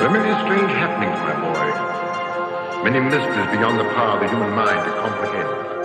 There are many strange happenings, my boy. Many mysteries beyond the power of the human mind to comprehend.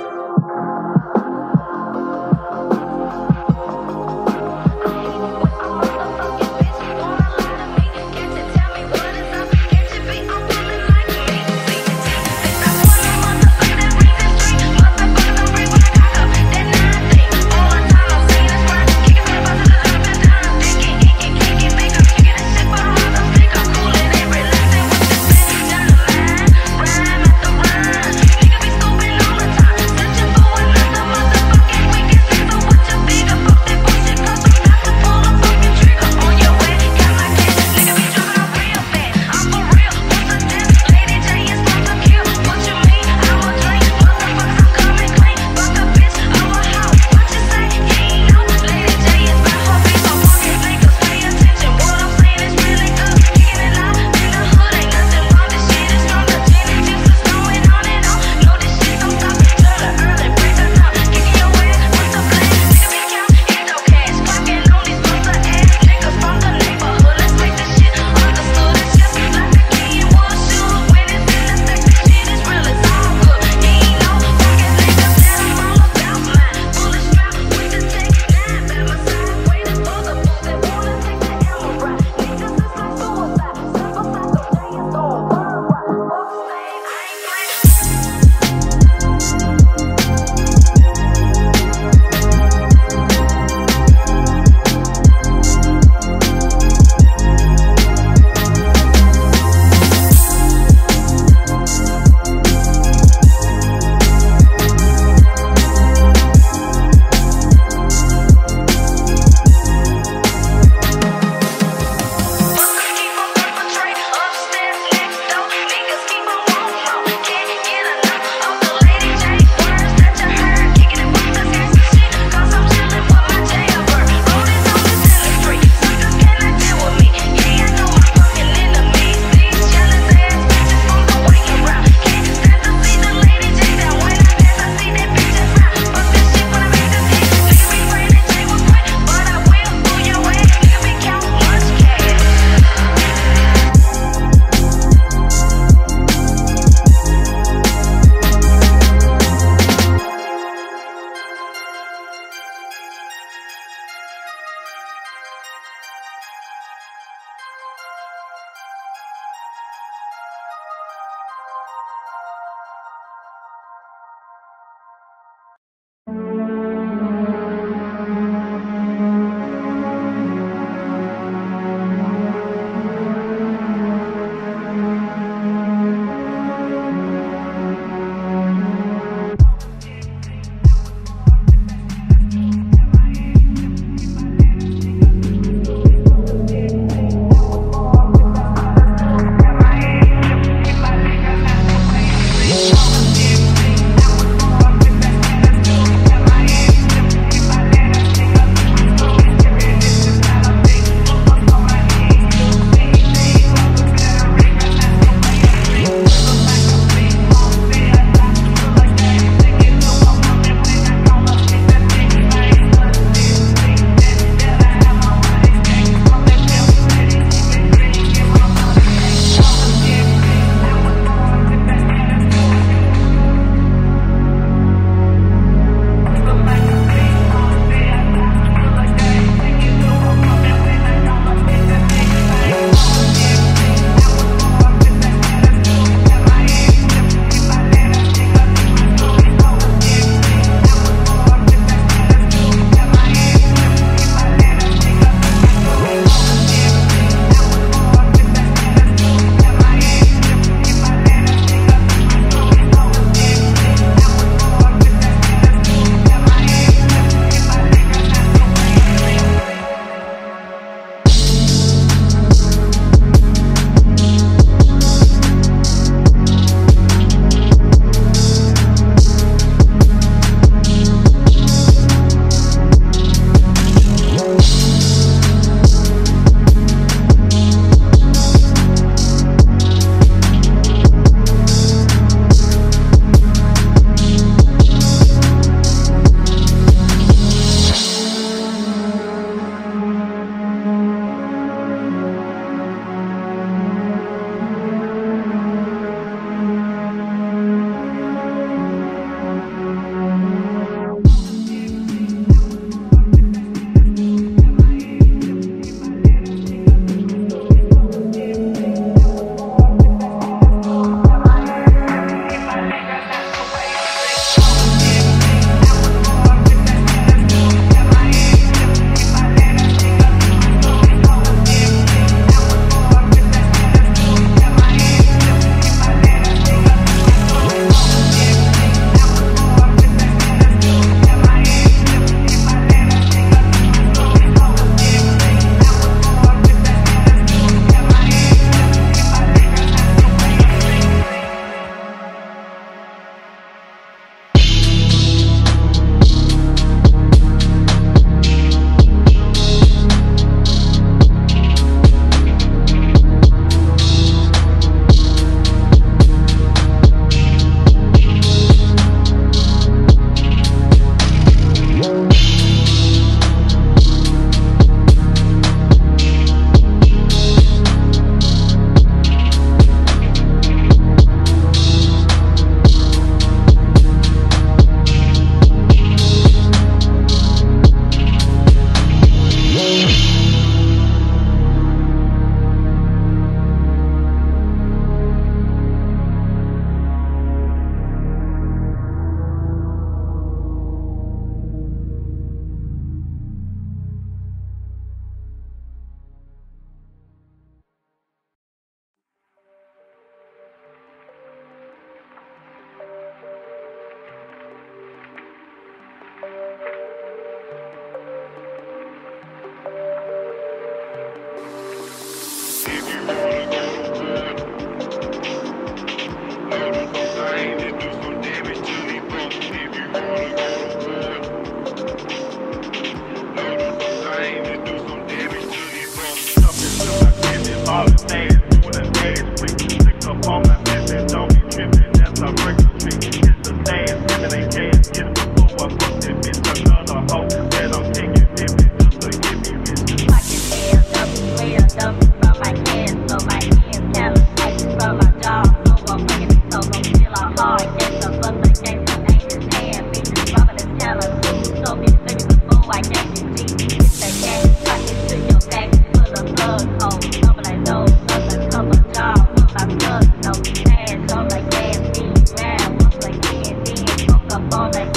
up all night.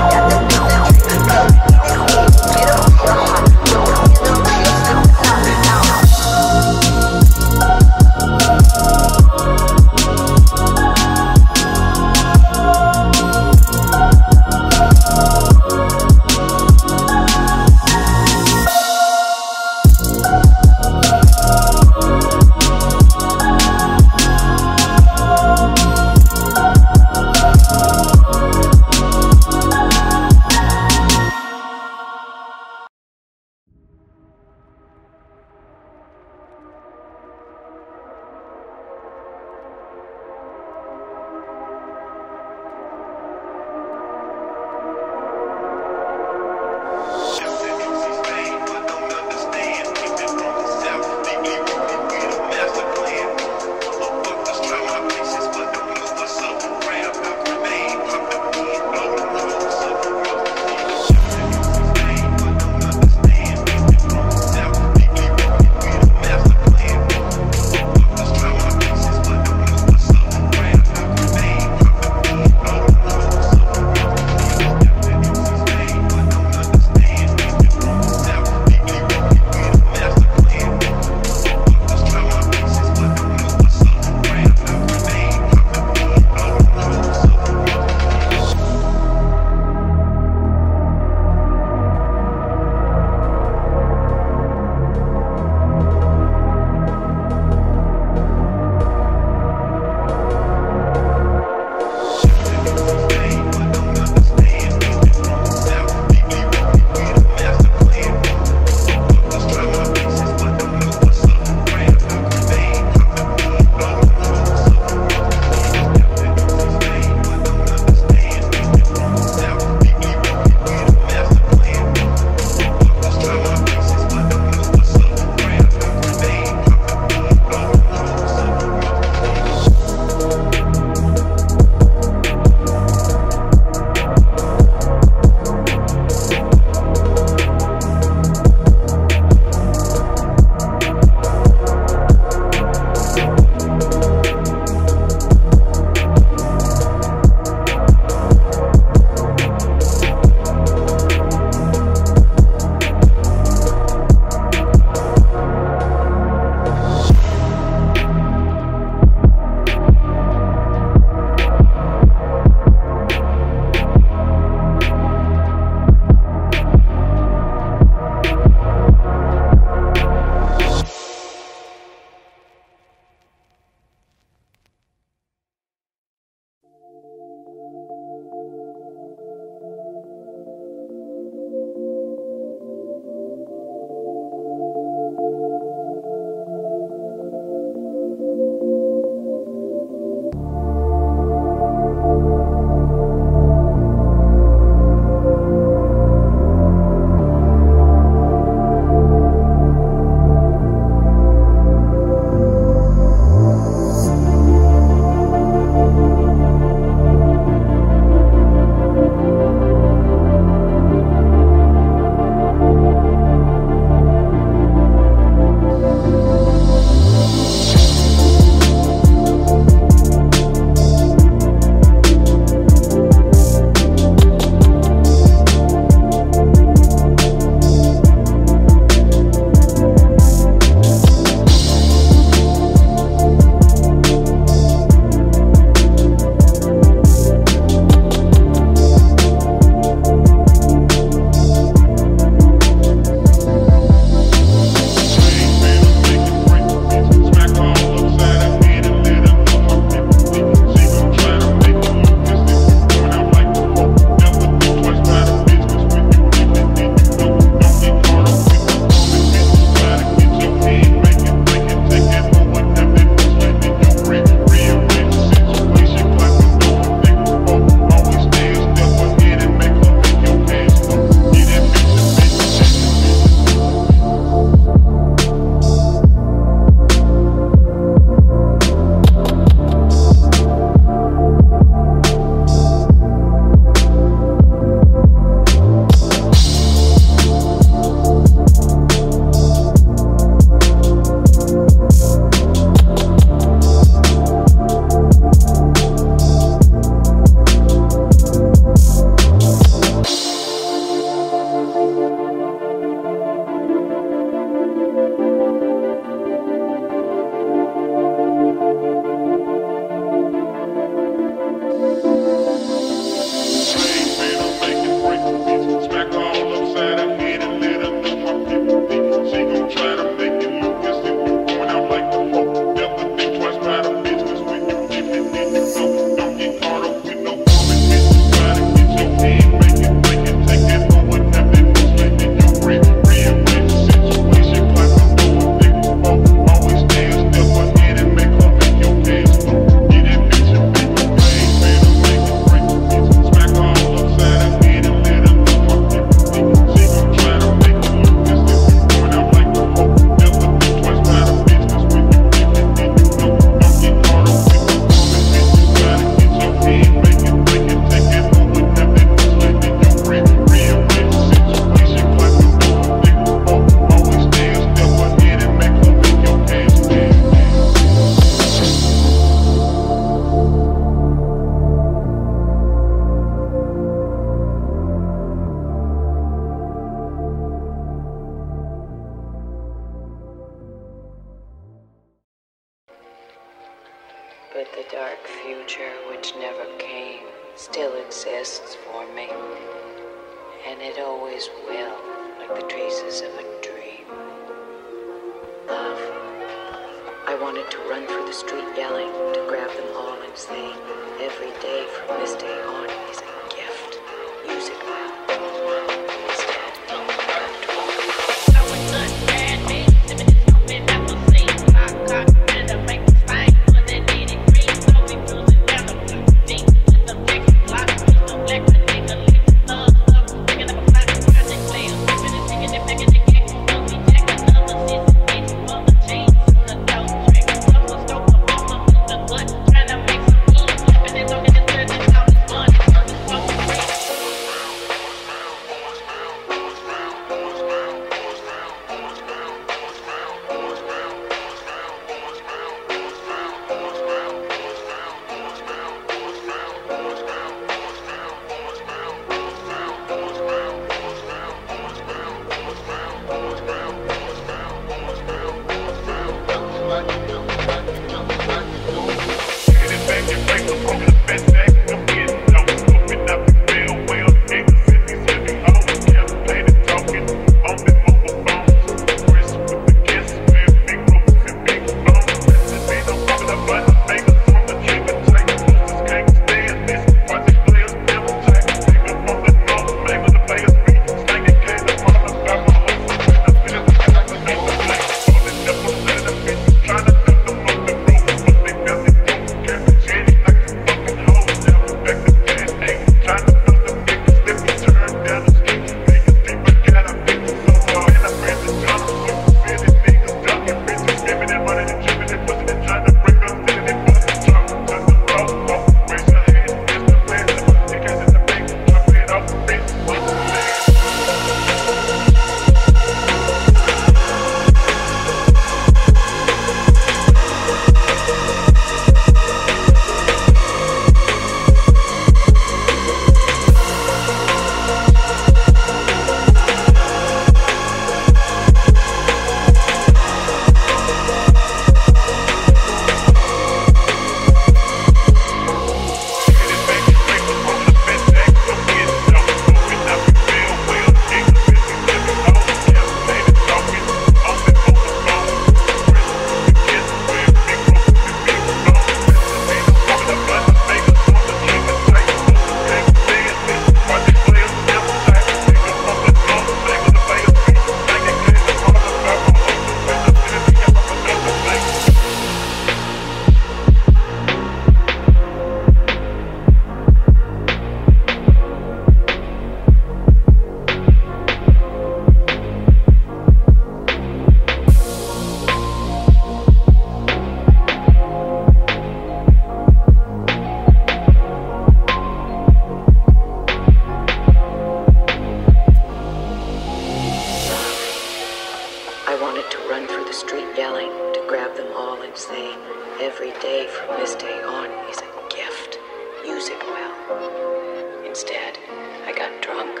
every day from this day on is a gift. Use it well. Instead, I got drunk.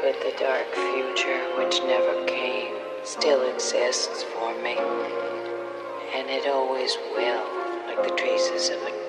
But the dark future, which never came, still exists for me. And it always will, like the traces of a